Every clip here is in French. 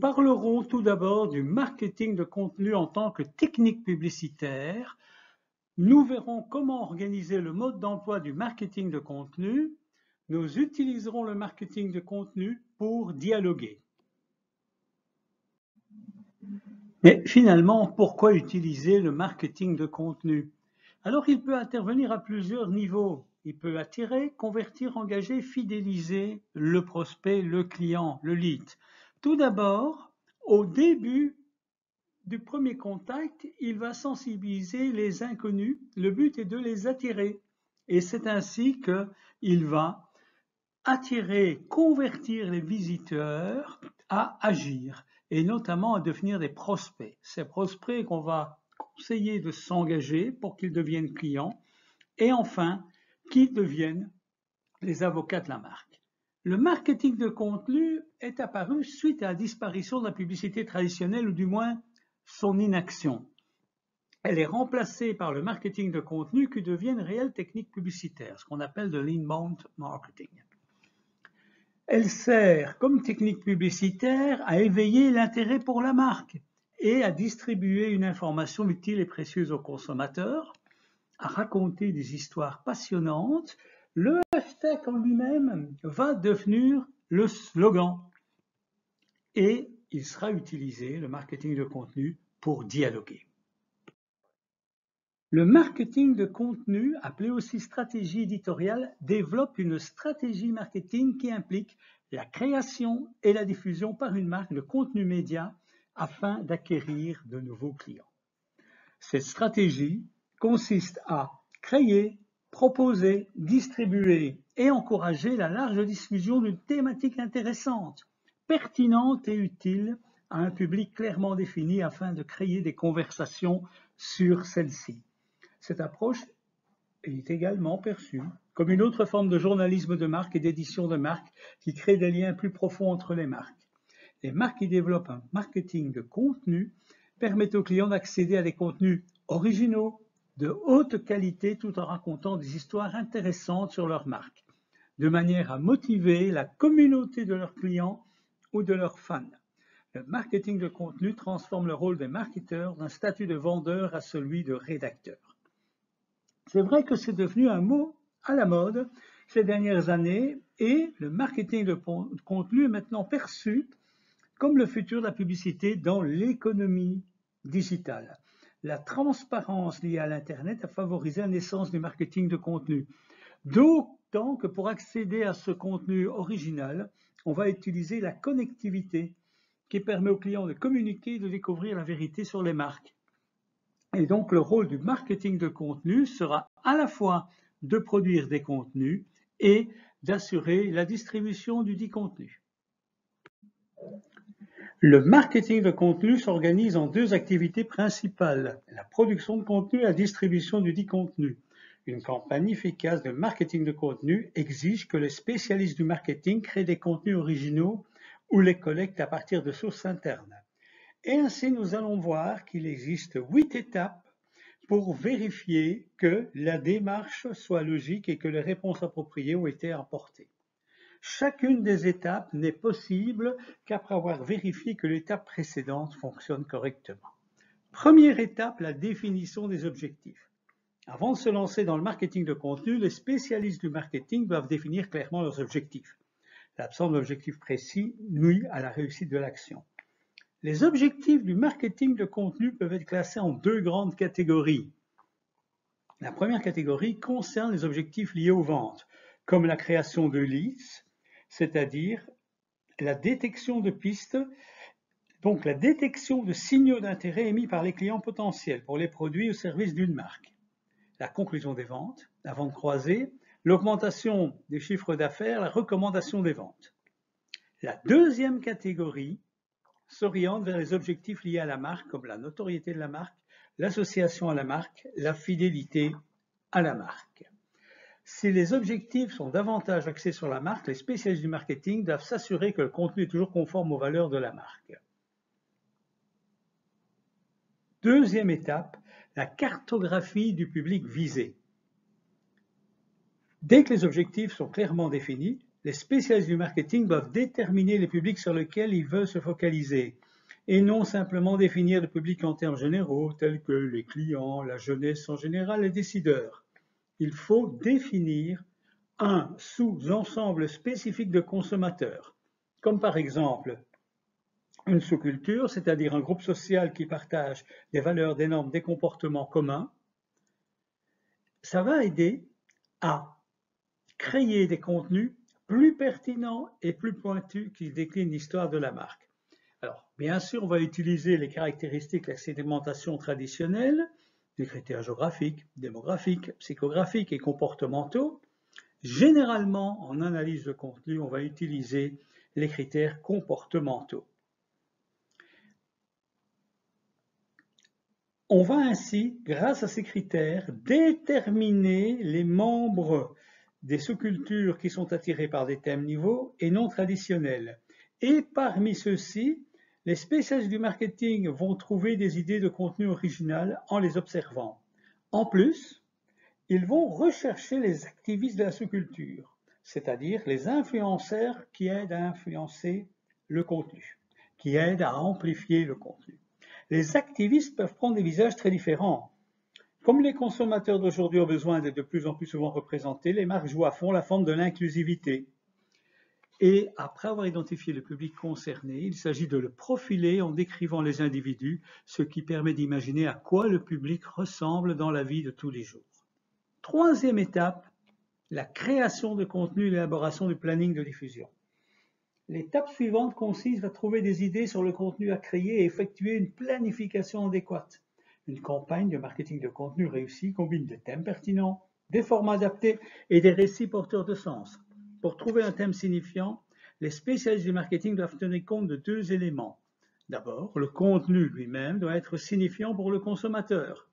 Parlerons tout d'abord du marketing de contenu en tant que technique publicitaire. Nous verrons comment organiser le mode d'emploi du marketing de contenu. Nous utiliserons le marketing de contenu pour dialoguer. Mais finalement, pourquoi utiliser le marketing de contenu? Alors, il peut intervenir à plusieurs niveaux. Il peut attirer, convertir, engager, fidéliser le prospect, le client, le lead. Tout d'abord, au début du premier contact, il va sensibiliser les inconnus. Le but est de les attirer. Et c'est ainsi qu'il va attirer, convertir les visiteurs à agir et notamment à devenir des prospects. Ces prospects qu'on va conseiller de s'engager pour qu'ils deviennent clients et enfin qu'ils deviennent les avocats de la marque. Le marketing de contenu est apparu suite à la disparition de la publicité traditionnelle ou du moins son inaction. Elle est remplacée par le marketing de contenu qui devient une réelle technique publicitaire, ce qu'on appelle de l'inbound marketing. Elle sert comme technique publicitaire à éveiller l'intérêt pour la marque et à distribuer une information utile et précieuse aux consommateurs, à raconter des histoires passionnantes. En lui-même va devenir le slogan et il sera utilisé, le marketing de contenu, pour dialoguer. Le marketing de contenu, appelé aussi stratégie éditoriale, développe une stratégie marketing qui implique la création et la diffusion par une marque de contenu média afin d'acquérir de nouveaux clients. Cette stratégie consiste à créer, proposer, distribuer et encourager la large diffusion d'une thématique intéressante, pertinente et utile à un public clairement défini afin de créer des conversations sur celle-ci. Cette approche est également perçue comme une autre forme de journalisme de marque et d'édition de marque qui crée des liens plus profonds entre les marques. Les marques qui développent un marketing de contenu permettent aux clients d'accéder à des contenus originaux, de haute qualité, tout en racontant des histoires intéressantes sur leur marque, de manière à motiver la communauté de leurs clients ou de leurs fans. Le marketing de contenu transforme le rôle des marketeurs d'un statut de vendeur à celui de rédacteur. C'est vrai que c'est devenu un mot à la mode ces dernières années et le marketing de contenu est maintenant perçu comme le futur de la publicité dans l'économie digitale. La transparence liée à l'Internet a favorisé la naissance du marketing de contenu. D'autant que pour accéder à ce contenu original, on va utiliser la connectivité qui permet aux clients de communiquer et de découvrir la vérité sur les marques. Et donc le rôle du marketing de contenu sera à la fois de produire des contenus et d'assurer la distribution du dit contenu. Le marketing de contenu s'organise en deux activités principales, la production de contenu et la distribution du dit contenu. Une campagne efficace de marketing de contenu exige que les spécialistes du marketing créent des contenus originaux ou les collectent à partir de sources internes. Et ainsi, nous allons voir qu'il existe huit étapes pour vérifier que la démarche soit logique et que les réponses appropriées ont été apportées. Chacune des étapes n'est possible qu'après avoir vérifié que l'étape précédente fonctionne correctement. Première étape, la définition des objectifs. Avant de se lancer dans le marketing de contenu, les spécialistes du marketing doivent définir clairement leurs objectifs. L'absence d'objectifs précis nuit à la réussite de l'action. Les objectifs du marketing de contenu peuvent être classés en deux grandes catégories. La première catégorie concerne les objectifs liés aux ventes, comme la création de leads, c'est-à-dire la détection de pistes, donc la détection de signaux d'intérêt émis par les clients potentiels pour les produits ou services d'une marque. La conclusion des ventes, la vente croisée, l'augmentation des chiffres d'affaires, la recommandation des ventes. La deuxième catégorie s'oriente vers les objectifs liés à la marque, comme la notoriété de la marque, l'association à la marque, la fidélité à la marque. Si les objectifs sont davantage axés sur la marque, les spécialistes du marketing doivent s'assurer que le contenu est toujours conforme aux valeurs de la marque. Deuxième étape, la cartographie du public visé. Dès que les objectifs sont clairement définis, les spécialistes du marketing doivent déterminer les publics sur lesquels ils veulent se focaliser et non simplement définir le public en termes généraux tels que les clients, la jeunesse en général, les décideurs. Il faut définir un sous-ensemble spécifique de consommateurs, comme par exemple une sous-culture, c'est-à-dire un groupe social qui partage des valeurs, des normes, des comportements communs, ça va aider à créer des contenus plus pertinents et plus pointus qui déclinent l'histoire de la marque. Alors, bien sûr, on va utiliser les caractéristiques de la sédimentation traditionnelle, des critères géographiques, démographiques, psychographiques et comportementaux. Généralement, en analyse de contenu, on va utiliser les critères comportementaux. On va ainsi, grâce à ces critères, déterminer les membres des sous-cultures qui sont attirés par des thèmes niveaux et non traditionnels. Et parmi ceux-ci, les spécialistes du marketing vont trouver des idées de contenu original en les observant. En plus, ils vont rechercher les activistes de la sous-culture, c'est-à-dire les influenceurs qui aident à influencer le contenu, qui aident à amplifier le contenu les activistes peuvent prendre des visages très différents. Comme les consommateurs d'aujourd'hui ont besoin d'être de plus en plus souvent représentés, les marques jouent à fond la forme de l'inclusivité. Et après avoir identifié le public concerné, il s'agit de le profiler en décrivant les individus, ce qui permet d'imaginer à quoi le public ressemble dans la vie de tous les jours. Troisième étape, la création de contenu et l'élaboration du planning de diffusion. L'étape suivante consiste à trouver des idées sur le contenu à créer et effectuer une planification adéquate. Une campagne de marketing de contenu réussie combine des thèmes pertinents, des formats adaptés et des récits porteurs de sens. Pour trouver un thème signifiant, les spécialistes du marketing doivent tenir compte de deux éléments. D'abord, le contenu lui-même doit être signifiant pour le consommateur.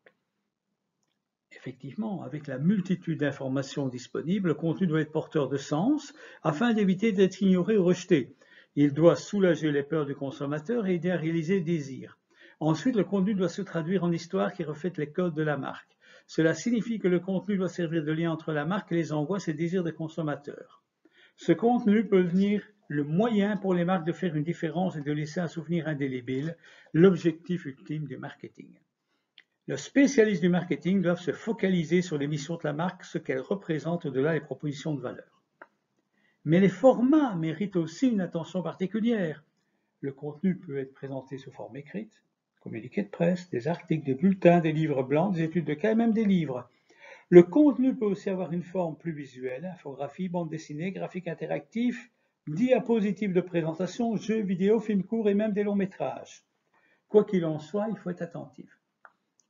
Effectivement, avec la multitude d'informations disponibles, le contenu doit être porteur de sens afin d'éviter d'être ignoré ou rejeté. Il doit soulager les peurs du consommateur et aider à réaliser le désir. Ensuite, le contenu doit se traduire en histoire qui reflète les codes de la marque. Cela signifie que le contenu doit servir de lien entre la marque et les angoisses et désirs des consommateurs. Ce contenu peut devenir le moyen pour les marques de faire une différence et de laisser un souvenir indélébile, l'objectif ultime du marketing. Le spécialiste du marketing doit se focaliser sur les missions de la marque, ce qu'elle représente au-delà des propositions de valeur. Mais les formats méritent aussi une attention particulière. Le contenu peut être présenté sous forme écrite, communiqué de presse, des articles, des bulletins, des livres blancs, des études de cas et même des livres. Le contenu peut aussi avoir une forme plus visuelle, infographie, bande dessinée, graphique interactif, diapositives de présentation, jeux vidéo, films courts et même des longs métrages. Quoi qu'il en soit, il faut être attentif.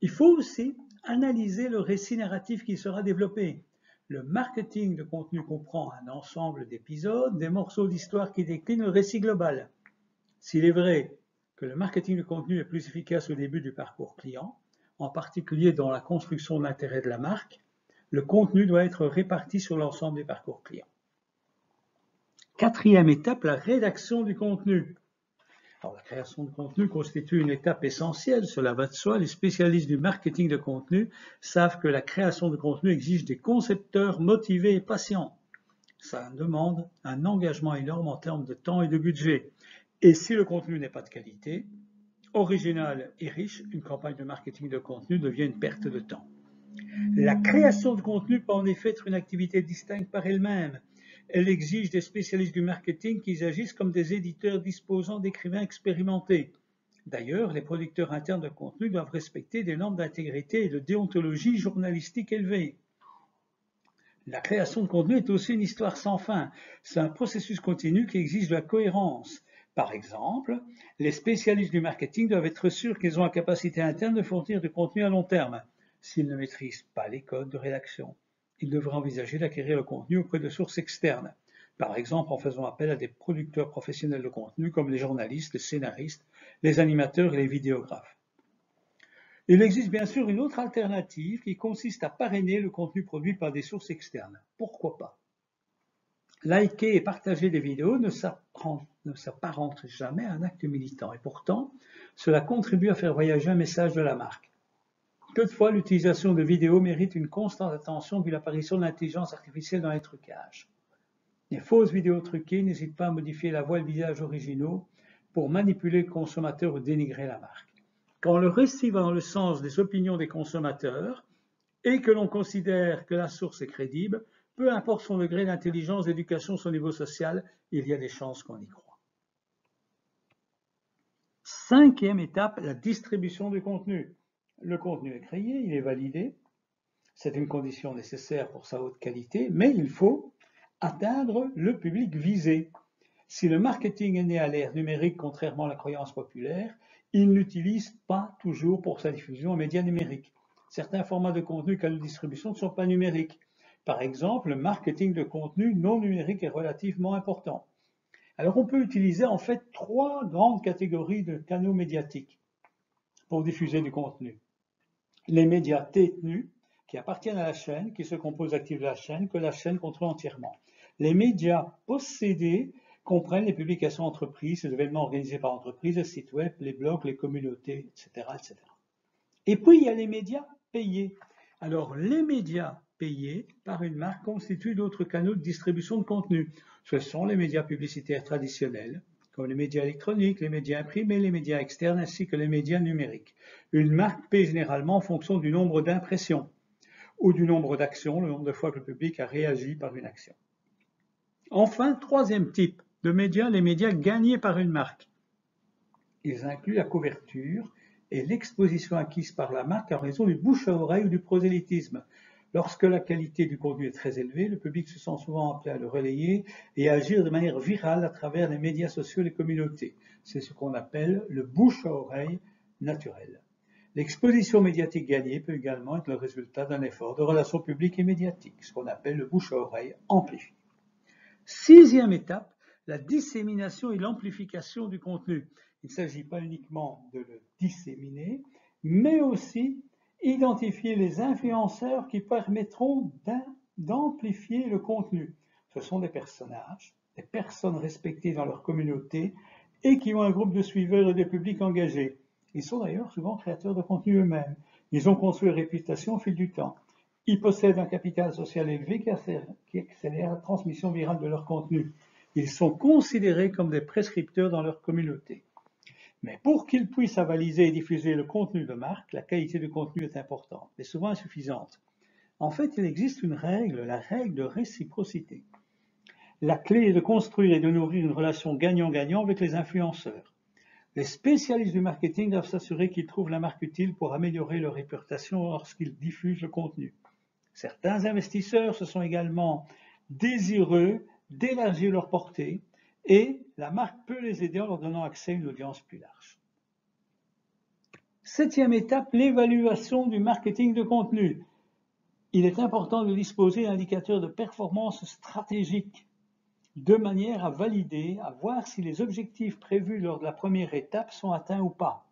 Il faut aussi analyser le récit narratif qui sera développé. Le marketing de contenu comprend un ensemble d'épisodes, des morceaux d'histoire qui déclinent le récit global. S'il est vrai que le marketing de contenu est plus efficace au début du parcours client, en particulier dans la construction de l'intérêt de la marque, le contenu doit être réparti sur l'ensemble des parcours clients. Quatrième étape, la rédaction du contenu la création de contenu constitue une étape essentielle, cela va de soi. Les spécialistes du marketing de contenu savent que la création de contenu exige des concepteurs motivés et patients. Ça demande un engagement énorme en termes de temps et de budget. Et si le contenu n'est pas de qualité, original et riche, une campagne de marketing de contenu devient une perte de temps. La création de contenu peut en effet être une activité distincte par elle-même, elle exige des spécialistes du marketing qui agissent comme des éditeurs disposant d'écrivains expérimentés. D'ailleurs, les producteurs internes de contenu doivent respecter des normes d'intégrité et de déontologie journalistique élevées. La création de contenu est aussi une histoire sans fin. C'est un processus continu qui exige de la cohérence. Par exemple, les spécialistes du marketing doivent être sûrs qu'ils ont la capacité interne de fournir du contenu à long terme, s'ils ne maîtrisent pas les codes de rédaction il devrait envisager d'acquérir le contenu auprès de sources externes, par exemple en faisant appel à des producteurs professionnels de contenu comme les journalistes, les scénaristes, les animateurs et les vidéographes. Il existe bien sûr une autre alternative qui consiste à parrainer le contenu produit par des sources externes. Pourquoi pas? Liker et partager des vidéos ne s'apparente jamais à un acte militant et pourtant, cela contribue à faire voyager un message de la marque. Toutefois, l'utilisation de vidéos mérite une constante attention vu l'apparition de l'intelligence artificielle dans les trucages. Les fausses vidéos truquées n'hésitent pas à modifier la voix et le visage originaux pour manipuler le consommateur ou dénigrer la marque. Quand le récit va dans le sens des opinions des consommateurs et que l'on considère que la source est crédible, peu importe son degré d'intelligence, d'éducation, son niveau social, il y a des chances qu'on y croit. Cinquième étape, la distribution du contenu. Le contenu est créé, il est validé. C'est une condition nécessaire pour sa haute qualité, mais il faut atteindre le public visé. Si le marketing est né à l'ère numérique, contrairement à la croyance populaire, il n'utilise pas toujours pour sa diffusion en médias numériques. Certains formats de contenu canaux de distribution ne sont pas numériques. Par exemple, le marketing de contenu non numérique est relativement important. Alors on peut utiliser en fait trois grandes catégories de canaux médiatiques pour diffuser du contenu. Les médias détenus, qui appartiennent à la chaîne, qui se composent d'actifs de la chaîne, que la chaîne contrôle entièrement. Les médias possédés comprennent les publications entreprises, les événements organisés par entreprises, les sites web, les blogs, les communautés, etc., etc. Et puis, il y a les médias payés. Alors, les médias payés par une marque constituent d'autres canaux de distribution de contenu. Ce sont les médias publicitaires traditionnels, comme les médias électroniques, les médias imprimés, les médias externes, ainsi que les médias numériques. Une marque paye généralement en fonction du nombre d'impressions ou du nombre d'actions, le nombre de fois que le public a réagi par une action. Enfin, troisième type de médias, les médias gagnés par une marque. Ils incluent la couverture et l'exposition acquise par la marque en raison du bouche à oreille ou du prosélytisme. Lorsque la qualité du contenu est très élevée, le public se sent souvent appelé à le relayer et à agir de manière virale à travers les médias sociaux et les communautés. C'est ce qu'on appelle le bouche à oreille naturel. L'exposition médiatique gagnée peut également être le résultat d'un effort de relations publiques et médiatiques, ce qu'on appelle le bouche à oreille amplifié. Sixième étape, la dissémination et l'amplification du contenu. Il ne s'agit pas uniquement de le disséminer, mais aussi identifier les influenceurs qui permettront d'amplifier le contenu. Ce sont des personnages, des personnes respectées dans leur communauté et qui ont un groupe de suiveurs et de publics engagés. Ils sont d'ailleurs souvent créateurs de contenu eux-mêmes. Ils ont construit une réputation au fil du temps. Ils possèdent un capital social élevé qui accélère la transmission virale de leur contenu. Ils sont considérés comme des prescripteurs dans leur communauté. Mais pour qu'ils puissent avaliser et diffuser le contenu de marque, la qualité du contenu est importante, mais souvent insuffisante. En fait, il existe une règle, la règle de réciprocité. La clé est de construire et de nourrir une relation gagnant-gagnant avec les influenceurs. Les spécialistes du marketing doivent s'assurer qu'ils trouvent la marque utile pour améliorer leur réputation lorsqu'ils diffusent le contenu. Certains investisseurs se sont également désireux d'élargir leur portée et la marque peut les aider en leur donnant accès à une audience plus large. Septième étape, l'évaluation du marketing de contenu. Il est important de disposer d'indicateurs de performance stratégique de manière à valider, à voir si les objectifs prévus lors de la première étape sont atteints ou pas.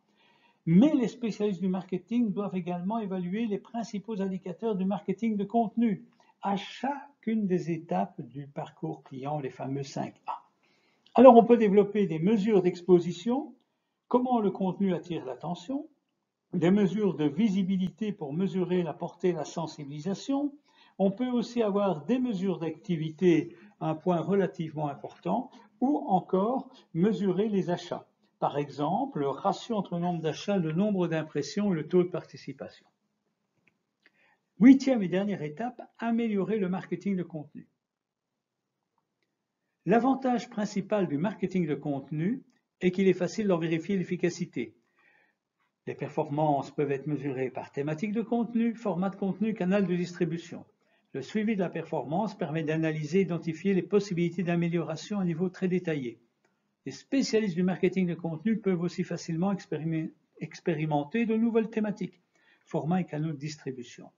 Mais les spécialistes du marketing doivent également évaluer les principaux indicateurs du marketing de contenu à chacune des étapes du parcours client, les fameux 5A. Alors on peut développer des mesures d'exposition, comment le contenu attire l'attention, des mesures de visibilité pour mesurer la portée la sensibilisation. On peut aussi avoir des mesures d'activité, un point relativement important, ou encore mesurer les achats. Par exemple, le ratio entre le nombre d'achats, le nombre d'impressions et le taux de participation. Huitième et dernière étape, améliorer le marketing de contenu. L'avantage principal du marketing de contenu est qu'il est facile d'en vérifier l'efficacité. Les performances peuvent être mesurées par thématique de contenu, format de contenu, canal de distribution. Le suivi de la performance permet d'analyser et d'identifier les possibilités d'amélioration à un niveau très détaillé. Les spécialistes du marketing de contenu peuvent aussi facilement expérimenter de nouvelles thématiques, formats et canaux de distribution.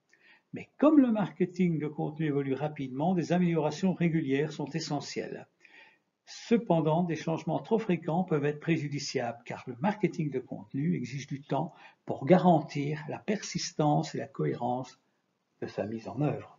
Mais comme le marketing de contenu évolue rapidement, des améliorations régulières sont essentielles. Cependant, des changements trop fréquents peuvent être préjudiciables car le marketing de contenu exige du temps pour garantir la persistance et la cohérence de sa mise en œuvre.